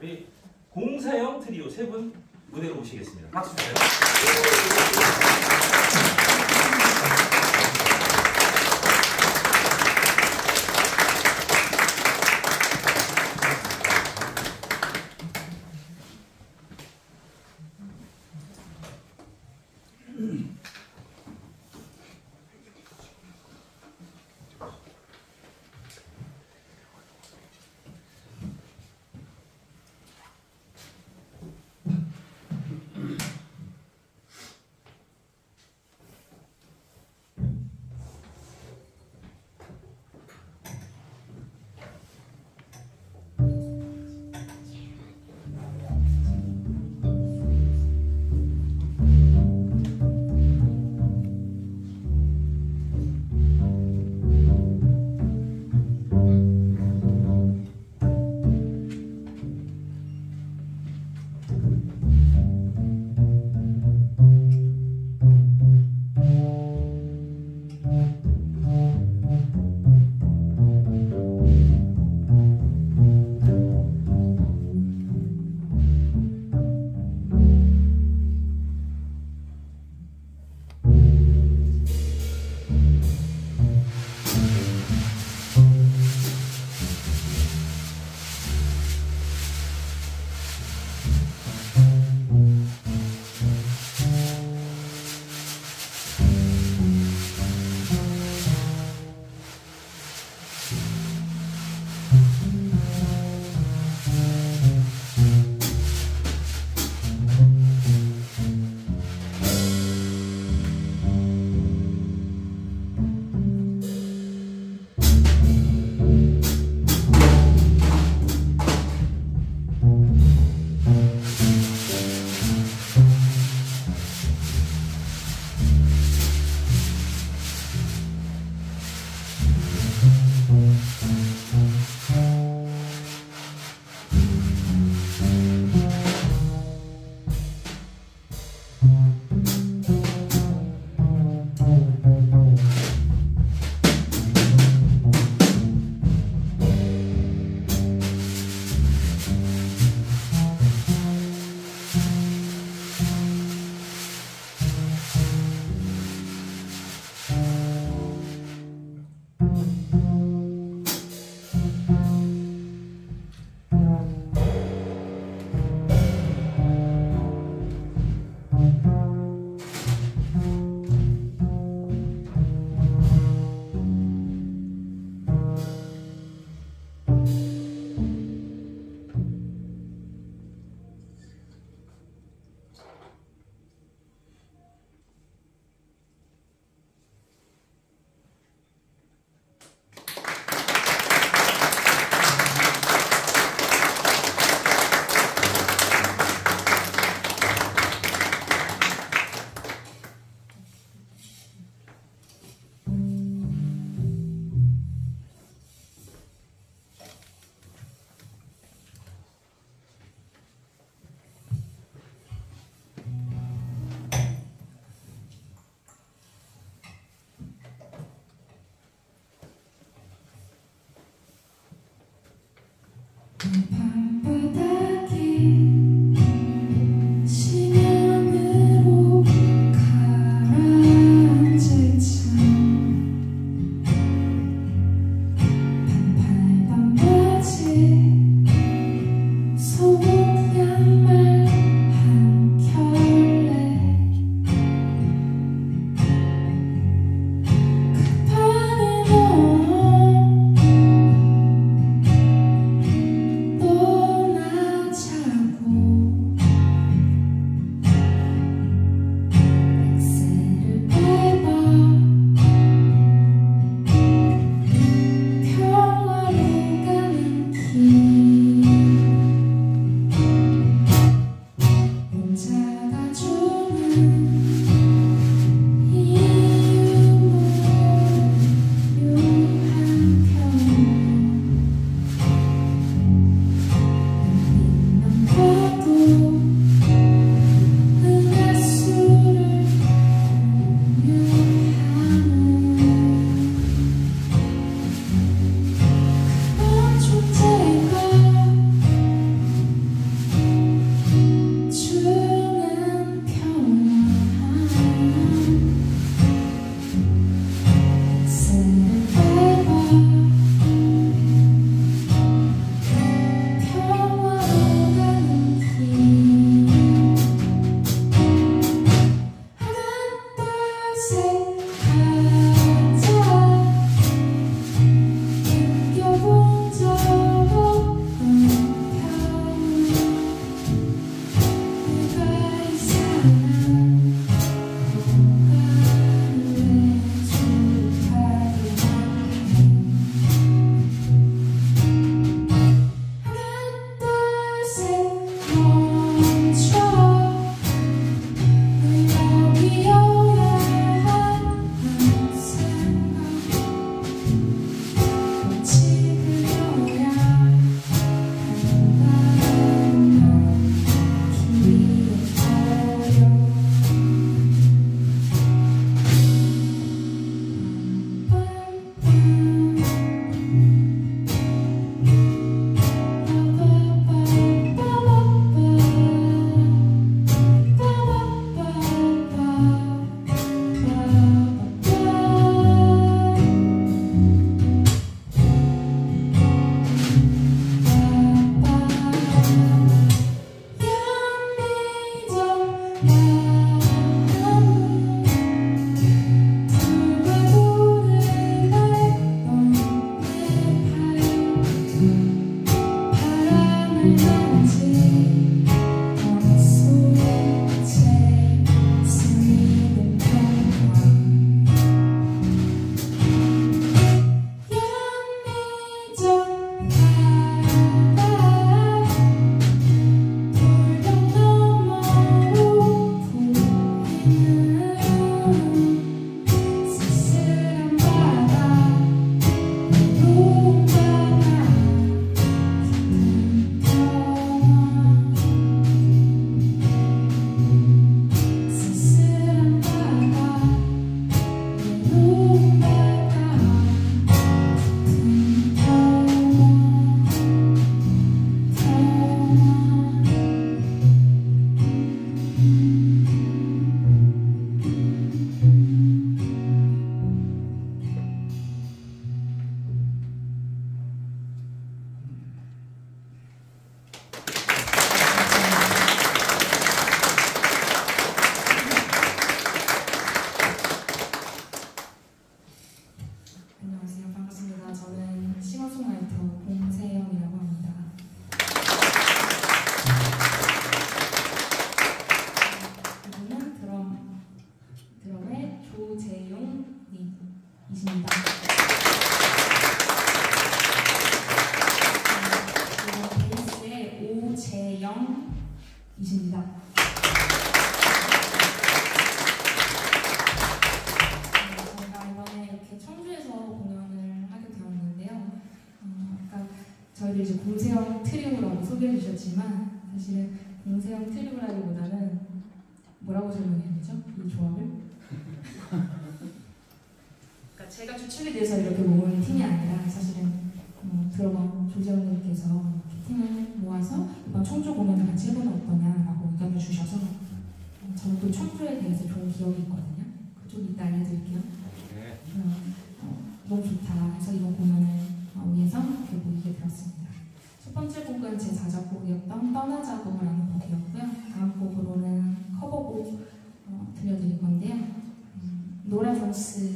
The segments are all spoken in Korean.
우리 공사형 트리오 세 분 무대로 모시겠습니다. 박수 주세요. 주축이 돼서 이렇게 모은 팀이 아니라 사실은 어, 들어본 조재원님께서 팀을 모아서 이번 청주 공연을 같이 해보면 어떠냐라고 의견을 주셔서 어, 저는 또 청주에 대해서 좋은 기억이 있거든요. 그쪽 이따 알려드릴게요. 어, 어, 너무 좋다 해서 이번 공연을 어, 위해서 이렇게 모이게 되었습니다. 첫 번째 곡은 제 자작곡이었던 떠나자고라는 곡이었고요. 다음 곡으로는 커버곡 어, 들려드릴 건데요. 음, 노라 존스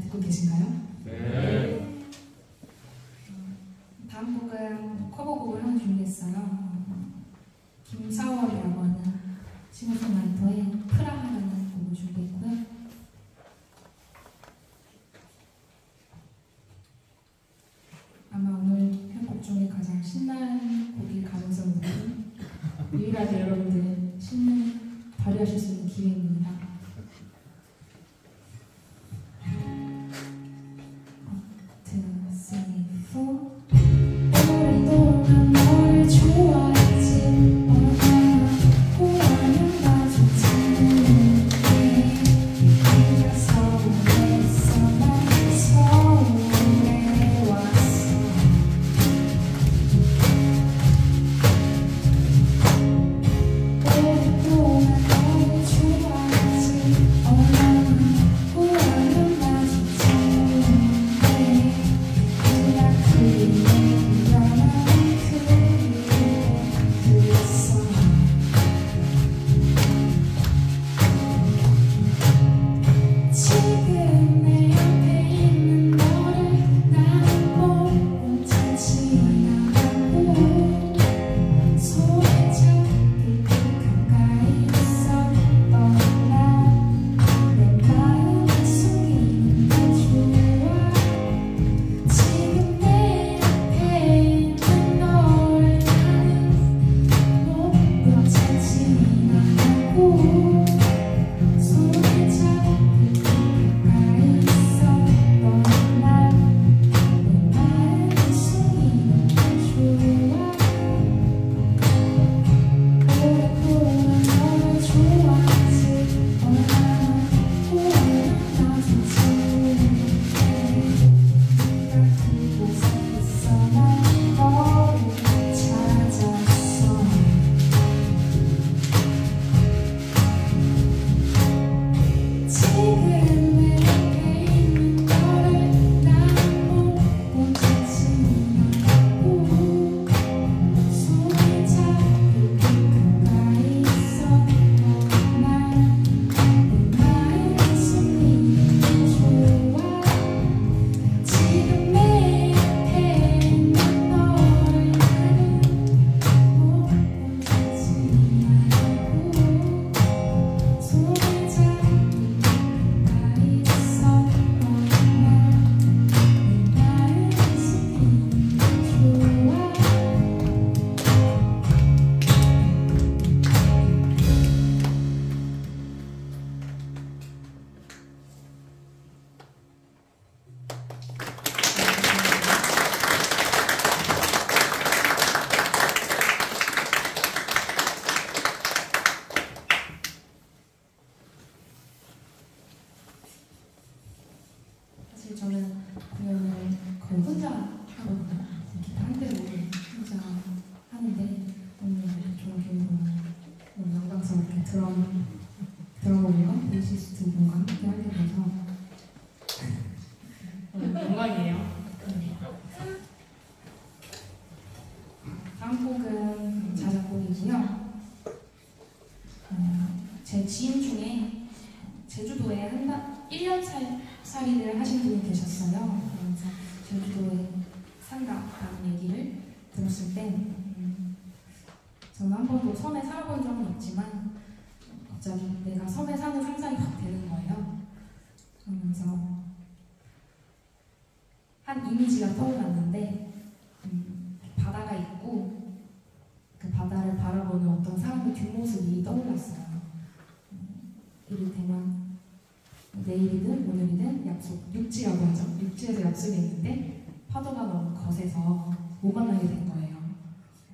듣고 계신가요? 네. 어, 다음 곡은 커버곡을 하나 준비했어요. 김사월이라고 하는 싱어송라이터의 프라하라는 곡을 준비했고요. 아마 오늘 편곡 중에 가장 신나는 곡일 가능성이 있는 유일하게 곡은 자작곡이고요. 어, 제 지인 중에 제주도에 한 달, 1년 살, 살이를 하신 분이 계셨어요. 제주도에 산다라는 얘기를 들었을 때 음, 저는 한 번도 섬에 살아본 적은 없지만 갑자기 내가 섬에 사는 상상이 확 되는 거예요. 그러면서 한 이미지가 떠올랐는데 음, 바다가 있고 그 바라보는 어떤 사람의 뒷모습이 떠올랐어요. 음, 이를테면 내일이든 오늘이든 약속, 육지라고 하죠. 육지에서 약속이 있는데 파도가 너무 거세서 못 만나게 된 거예요.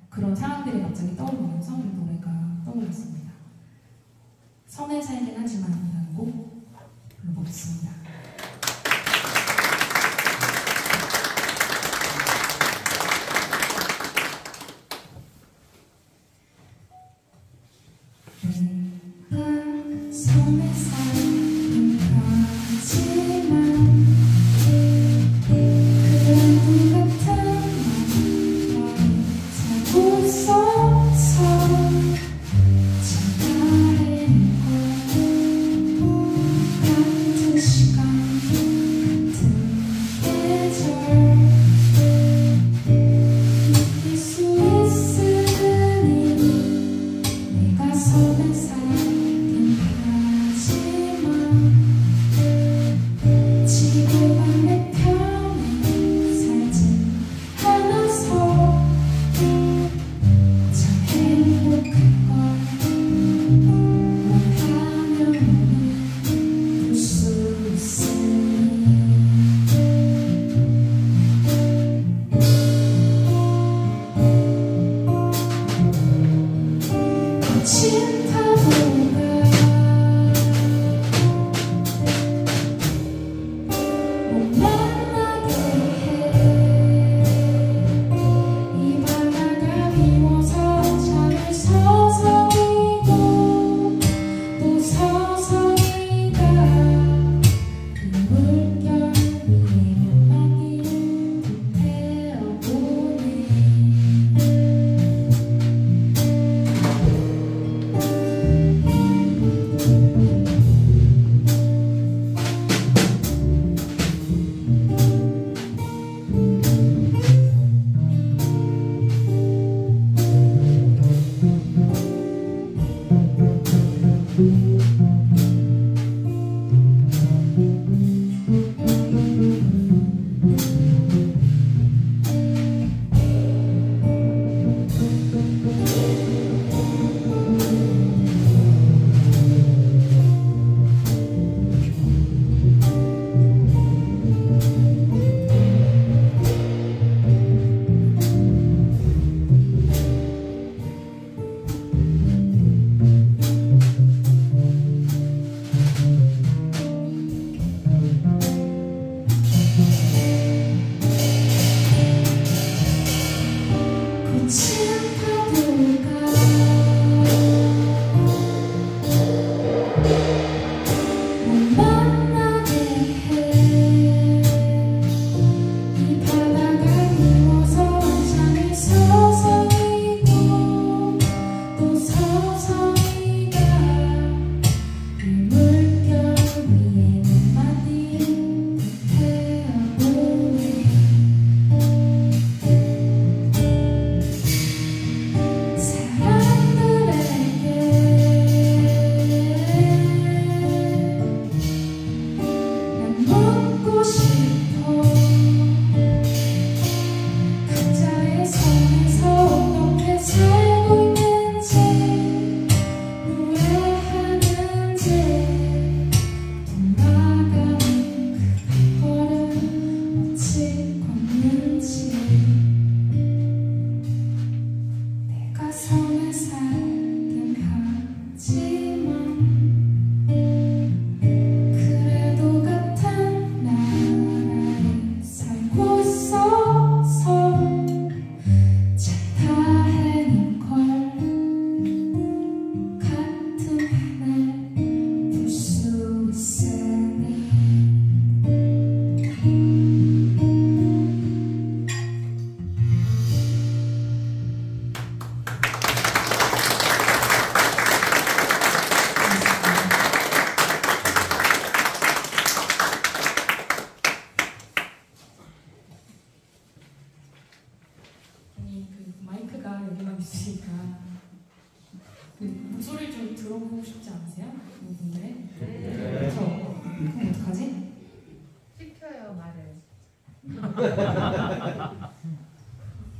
그런 사람들이 갑자기 떠오르면서 이 노래가 떠올랐습니다. 섬에 살긴 하지만 이라는 곡 불러보겠습니다.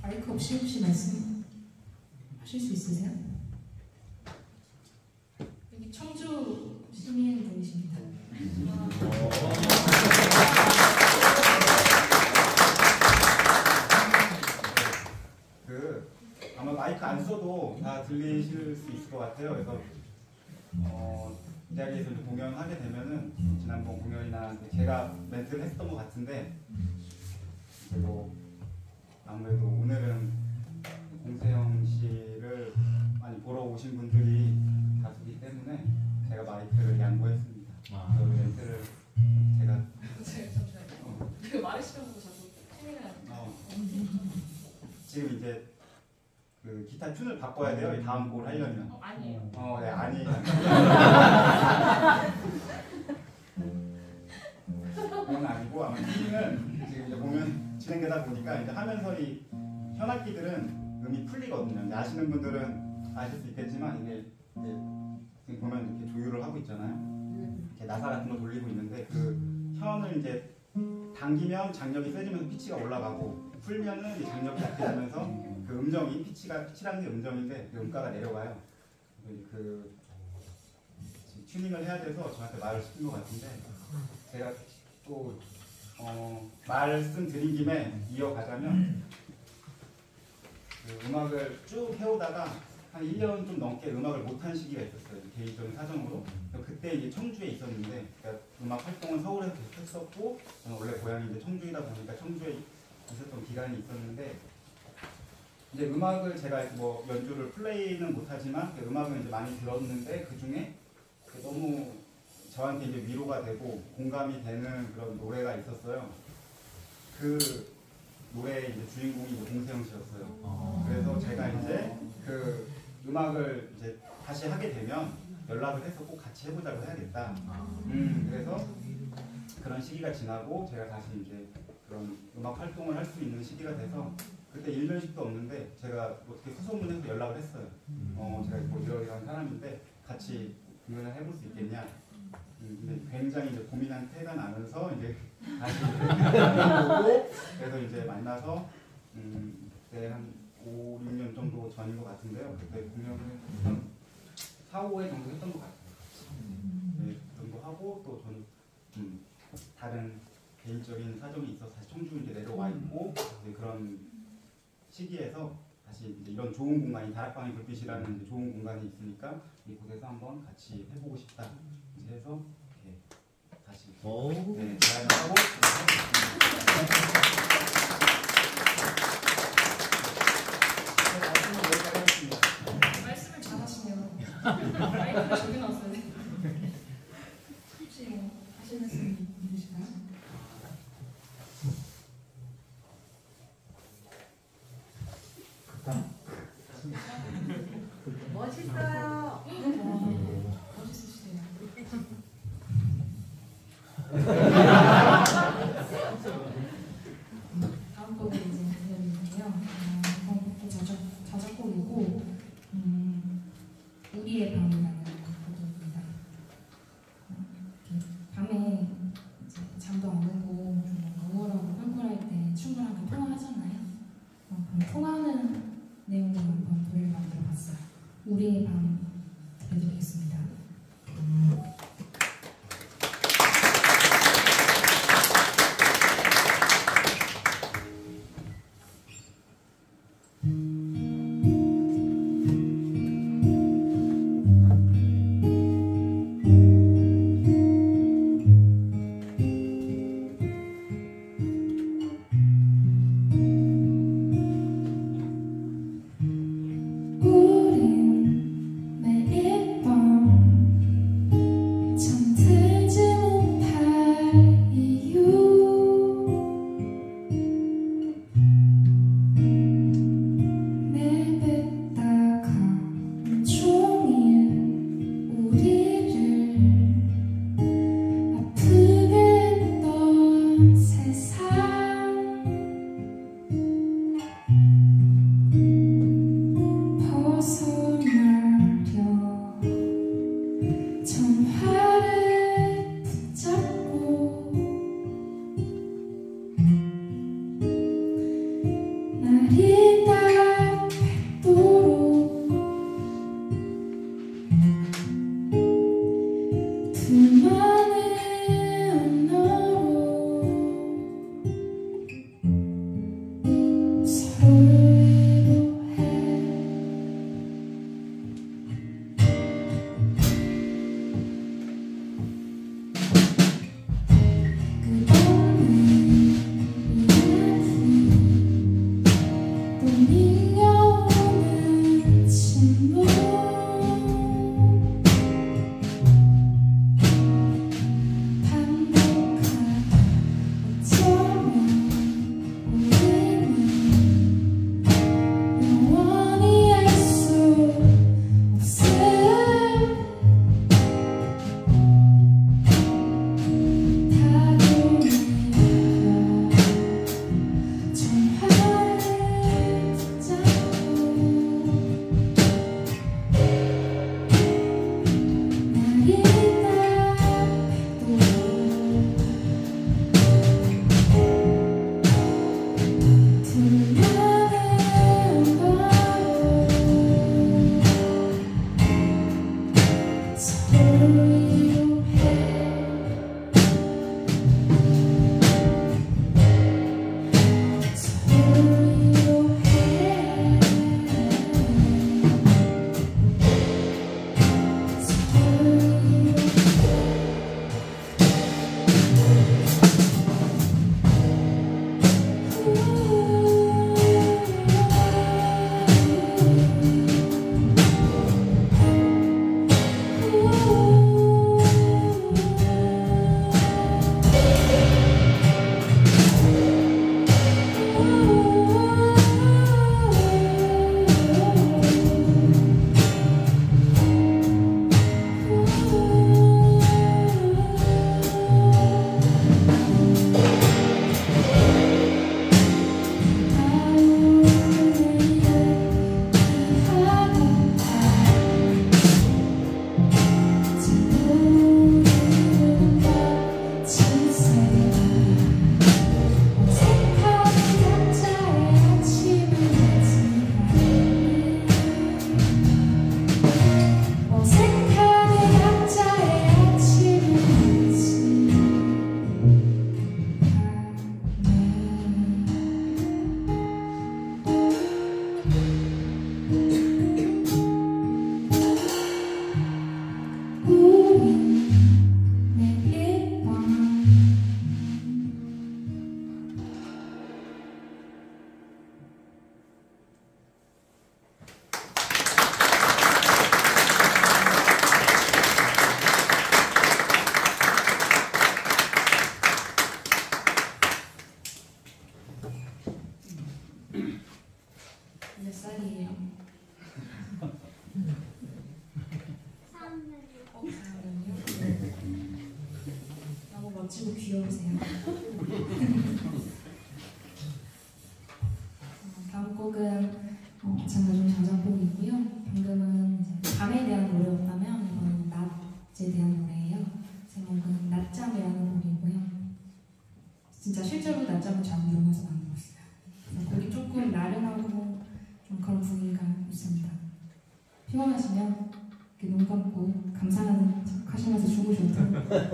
마이크 없이 혹시 말씀 하실 수 있으세요? 여기 청주 시민 분이십니다. 그 아마 마이크 안 써도 다 들리실 수 있을 것 같아요. 그래서 어, 이 자리에서 공연하게 되면은 지난번 공연이나 제가 멘트를 했던 것 같은데 그래도 아무래도 오늘은 공세영 씨를 많이 보러 오신 분들이 다수기 때문에 제가 마이크를 양보했습니다. 그 멘트를 제가 잠시만요. 그 자꾸 카메라 어, 지금 이제 그 기타 튠을 바꿔야 돼요. 이 다음 곡을 하려면. 어, 아니에요. 어, 네, 아니. 그건 아니고 아마 튜닝은 지금 이제 보면 진행되다 보니까 이제 하면서 이 현악기들은 음이 풀리거든요. 이제 아시는 분들은 아실 수 있겠지만 이게 이제 보면 이렇게 조율을 하고 있잖아요. 이렇게 나사 같은 거 돌리고 있는데 그 현을 이제 당기면 장력이 세지면서 피치가 올라가고 풀면은 이 장력이 약해지면서 그 음정이 피치가 피치라는 게 음정인데 그 음가가 내려가요. 그, 그 튜닝을 해야 돼서 저한테 말을 시킨 것 같은데 제가 또 어, 말씀드린 김에 이어가자면 그 음악을 쭉 해오다가 한 1년 좀 넘게 음악을 못한 시기가 있었어요. 개인적인 사정으로. 그때 이제 청주에 있었는데 그러니까 음악 활동은 서울에서 계속 했었고 저는 원래 고향이 이제 청주이다 보니까 청주에 있었던 기간이 있었는데 이제 음악을 제가 뭐 연주를 플레이는 못하지만 그 음악을 이제 많이 들었는데 그 중에 너무 저한테 이제 위로가 되고 공감이 되는 그런 노래가 있었어요. 그 노래의 이제 주인공이 이제 공세영 씨였어요. 그래서 제가 이제 그 음악을 이제 다시 하게 되면 연락을 해서 꼭 같이 해보자고 해야겠다. 음, 그래서 그런 시기가 지나고 제가 다시 이제 그런 음악 활동을 할 수 있는 시기가 돼서 그때 일면식도 없는데 제가 어떻게 수소문해서 연락을 했어요. 어, 제가 뭐 이러이러한 사람인데 같이 공연을 해볼 수 있겠냐. 음, 근데 굉장히 이제 고민한 태가 나면서 이제 다시 보고 그래서 이제 만나서 음, 그때 한 5, 6년 정도 전인 것 같은데요. 그때 공연을 한 4, 5회 정도 했던 것 같아요. 네, 그 정도 하고 또 저는 음, 다른 개인적인 사정이 있어서 다시 청주 이제 내려와 있고 이제 그런 시기에서 다시 이제 이런 좋은 공간이 다락방의 불빛이라는 좋은 공간이 있으니까 이곳에서 한번 같이 해보고 싶다 이제 해서 이렇게 다시 오. 네, 제안을 하고 네. 말씀을 잘하시네요. 마이크가 저기 나왔어요. 혹시 뭐 하시는 말씀 있으실까요? 멋있어요. 와, 멋있으시대요. 다음 곡은 이제 들려드릴게요. 어, 이번 곡도 자작, 자작곡이고 음, 우리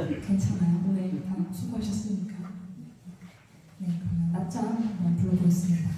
괜찮아요. 오늘 다 수고하셨으니까. 네, 그러면 낮잠 한번 불러보겠습니다.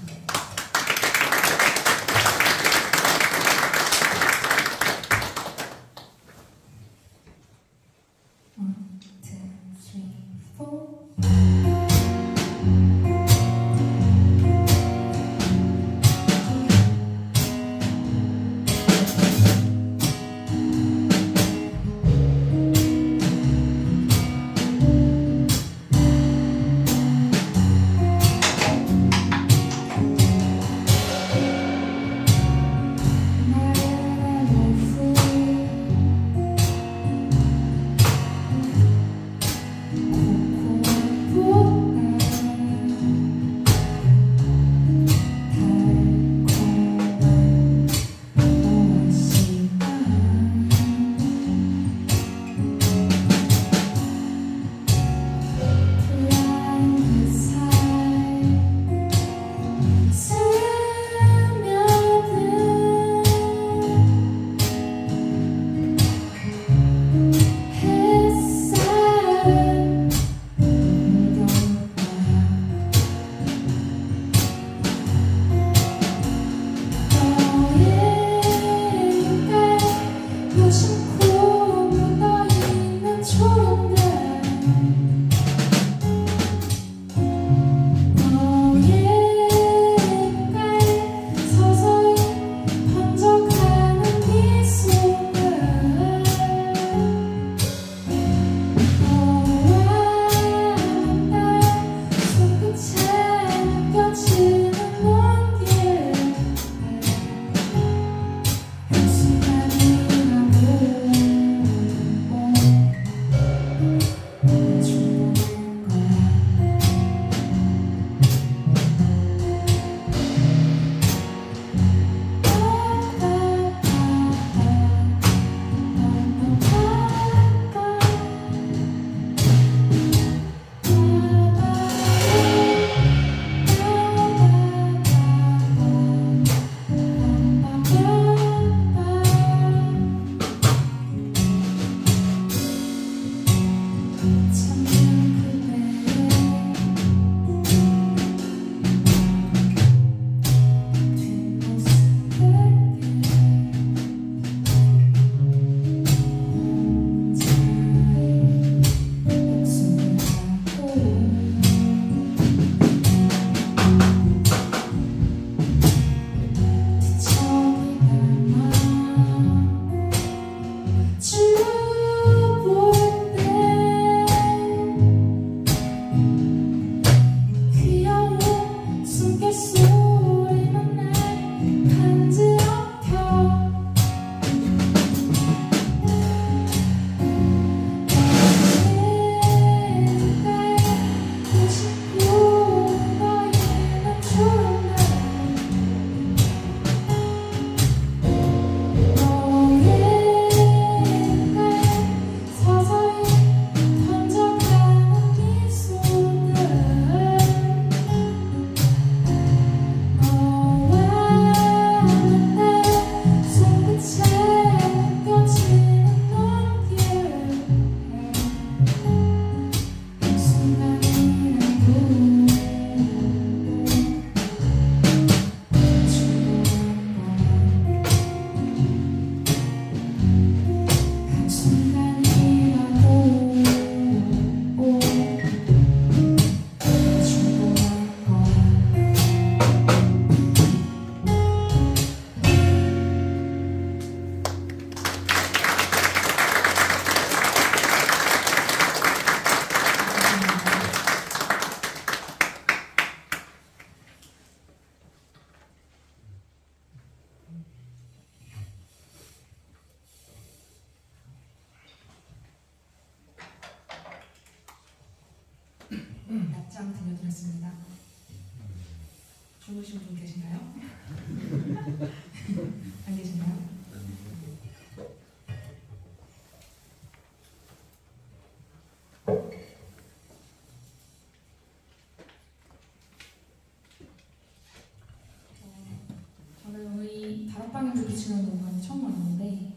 합방에 부딪히는 그 공간이 처음 왔는데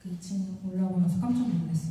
그 2층 올라오면서 깜짝 놀랐어요.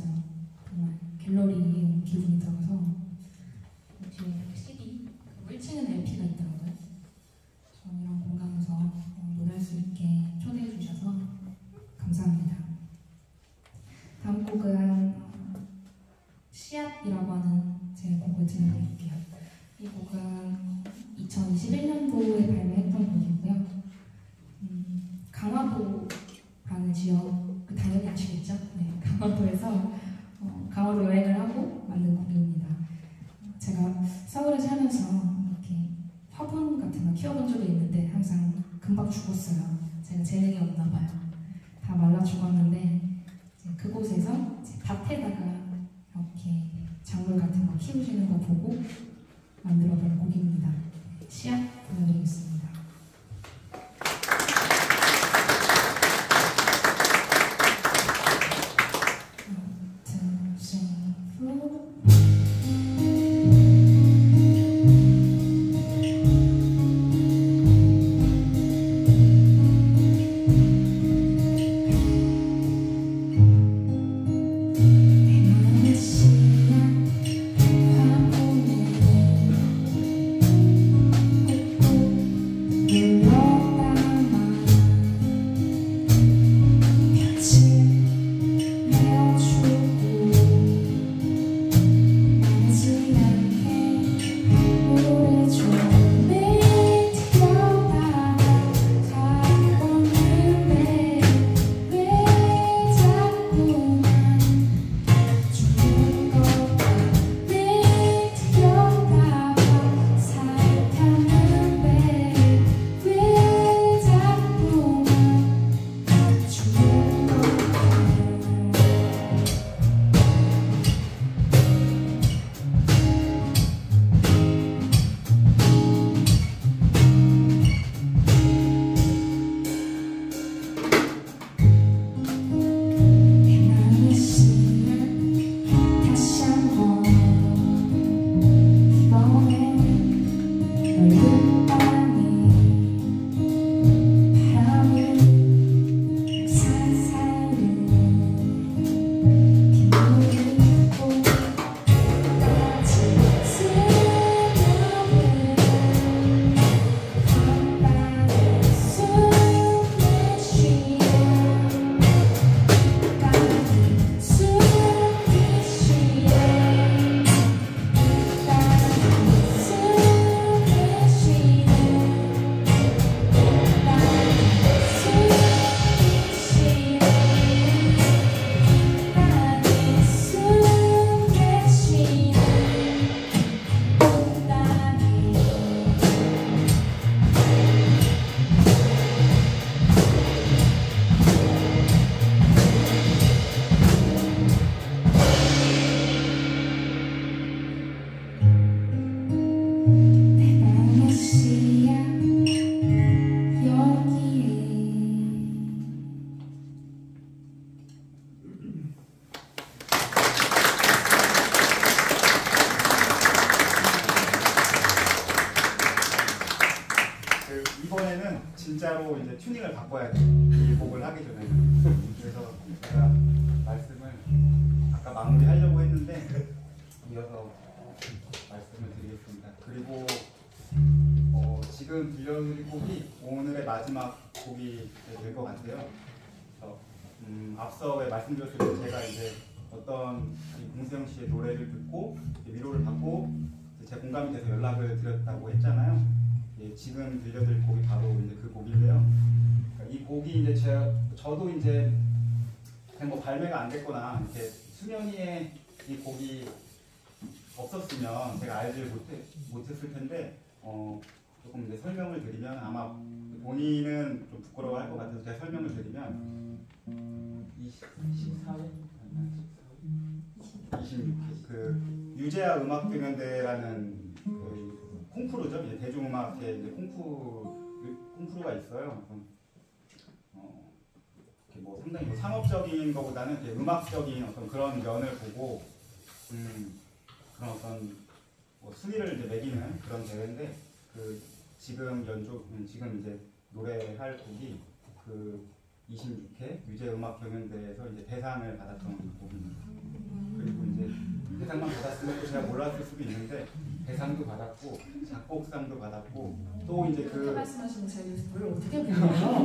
말씀을 드리겠습니다. 그리고 어, 지금 들려드린 곡이 오늘의 마지막 곡이 될 것 같아요. 어, 음, 앞서 말씀드렸을 때 제가 이제 어떤 공세영 씨의 노래를 듣고 위로를 받고 제 공감이 돼서 연락을 드렸다고 했잖아요. 예, 지금 들려드릴 곡이 바로 이제 그 곡인데요. 그러니까 이 곡이 이제 제, 저도 이제 뭐 발매가 안 됐거나 이렇게 수면이의 이 곡이 없었으면 제가 알지 못했을 텐데 어, 조금 이제 설명을 드리면 아마 본인은 좀 부끄러워할 것 같아서 제가 설명을 드리면 24회? 26회 그 유재하 음악경연대라는 그 콩쿠르죠 이제 대중음악회 이제 콩쿠르 콩쿠르가 있어요. 어, 뭐 상당히 뭐 상업적인 것보다는 음악적인 어떤 그런 면을 보고 음, 그런 어떤 뭐 순위를 이제 매기는 그런 대회인데 그 지금 연주 음, 지금 이제 노래할 곡이 그 26회 유재 음악 경연대에서 이제 대상을 받았던 곡입니다. 그리고 이제 대상만 받았으면 또 제가 몰랐을 수도 있는데 대상도 받았고 작곡상도 받았고 또 이제 그 말씀하시면 제가 어떻게 불러요?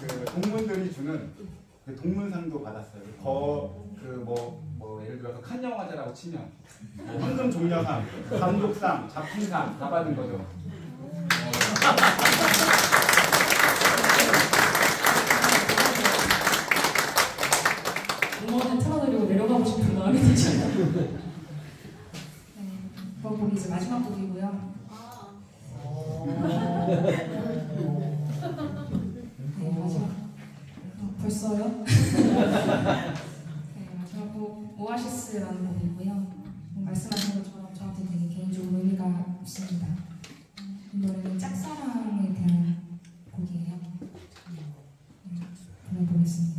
그 동문들이 주는 그 동문상도 받았어요. 거그뭐 뭐 예를 들어서 칸 영화제라고 치면 뭐 황금 종려상, 감독상, 작품상 다 받은 거죠. 음원을 틀어드리고 내려가고 싶은 마음이 드시네요. 네, 이번 곡이 이제 마지막 곡이고요. 아, 네, 마지막. 어, 벌써요? 네, 마지막 곡 오아시스라는 곡이고요. 말씀하신 것처럼 저한테 되게 개인적으로 의미가 있습니다. 이 노래는 짝사랑에 대한 곡이에요. 네, 불러보겠습니다.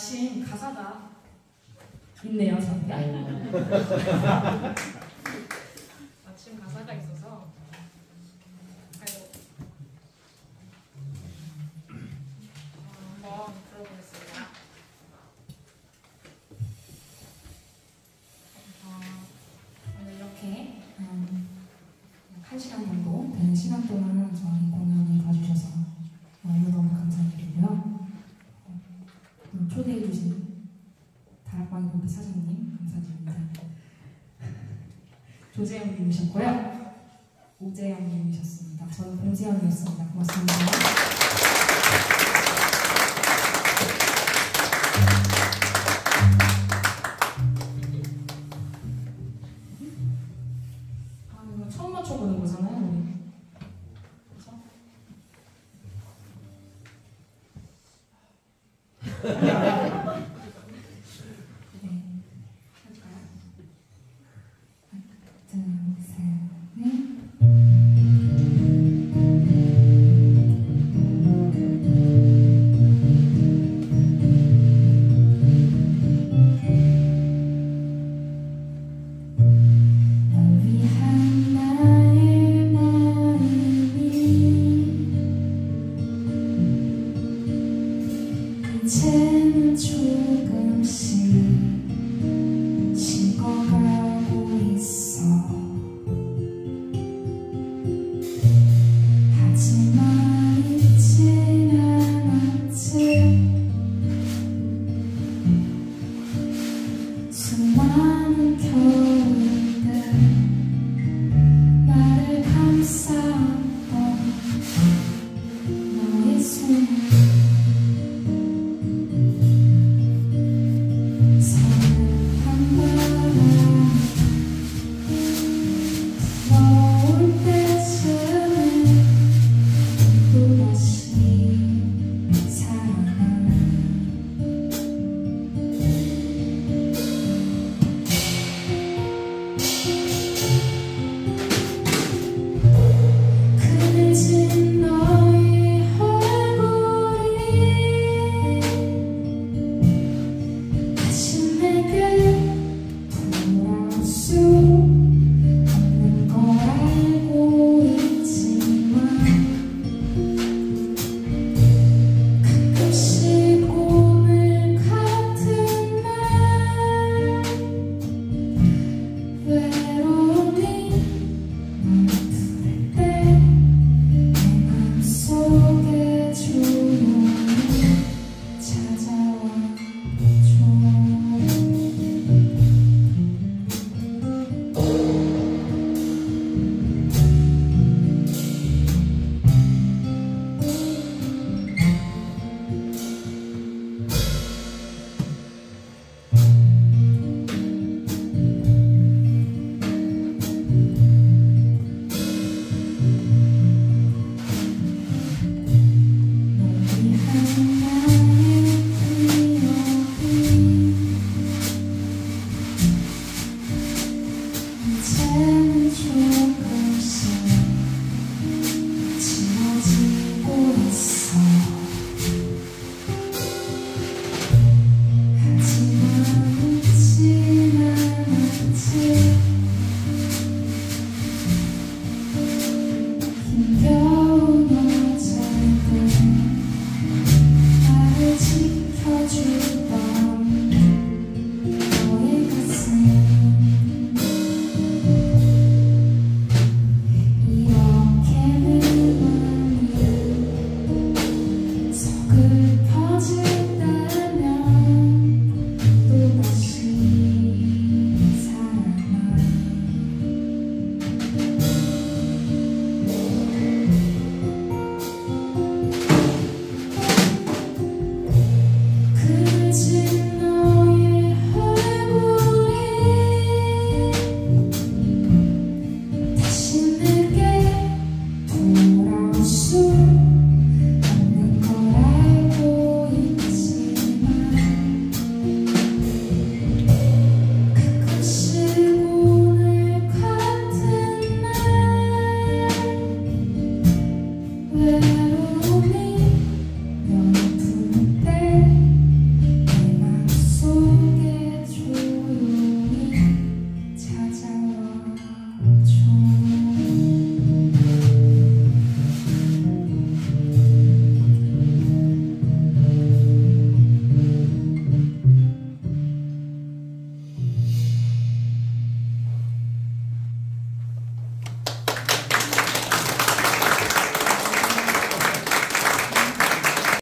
마침 가사가 있네요, 저기. 조재영님이셨고요. 오재영님이셨습니다. 저는 공재영이었습니다. 고맙습니다.